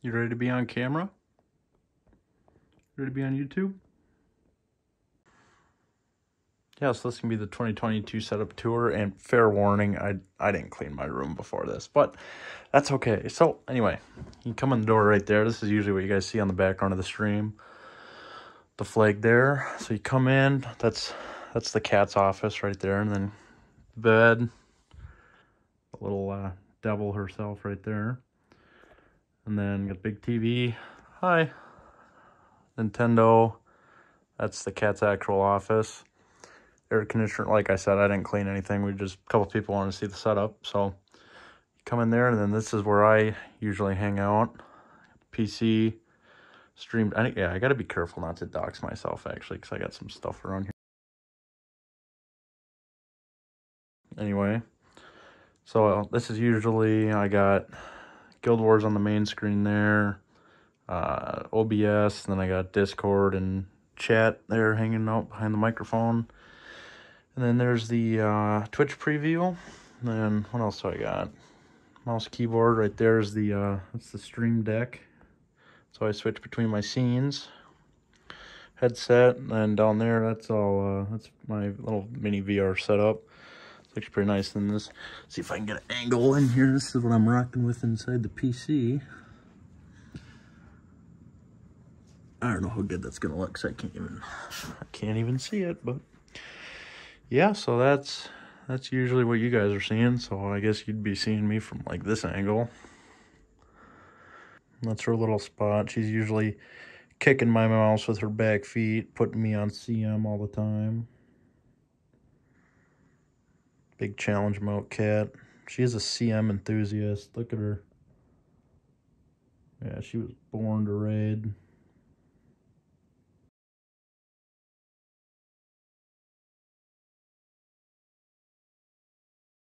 You ready to be on camera? Ready to be on YouTube? Yeah, so this can be the 2022 setup tour, and fair warning, I I didn't clean my room before this, but that's okay. So, anyway, you come in the door right there. This is usually what you guys see on the background of the stream. The flag there. So you come in, that's that's the cat's office right there, and then the bed, the little uh, devil herself right there. And then got big TV. Hi. Nintendo. That's the cat's actual office. Air conditioner, like I said, I didn't clean anything. We just, a couple people want to see the setup. So come in there and then this is where I usually hang out. PC, stream. I, yeah, I got to be careful not to dox myself actually because I got some stuff around here. Anyway, so this is usually, I got Guild Wars on the main screen there, uh, OBS, then I got Discord and chat there hanging out behind the microphone. And then there's the uh, Twitch preview. And then what else do I got? Mouse keyboard right there is the, uh, that's the Stream Deck. So I switch between my scenes. Headset, and down there, that's all, uh, that's my little mini VR setup. Looks pretty nice in this. See if I can get an angle in here. This is what I'm rocking with inside the PC. I don't know how good that's gonna look because I can't even I can't even see it, but yeah, so that's that's usually what you guys are seeing. So I guess you'd be seeing me from like this angle. That's her little spot. She's usually kicking my mouse with her back feet, putting me on CM all the time. Big challenge mode cat. She is a CM enthusiast. Look at her. Yeah, she was born to raid.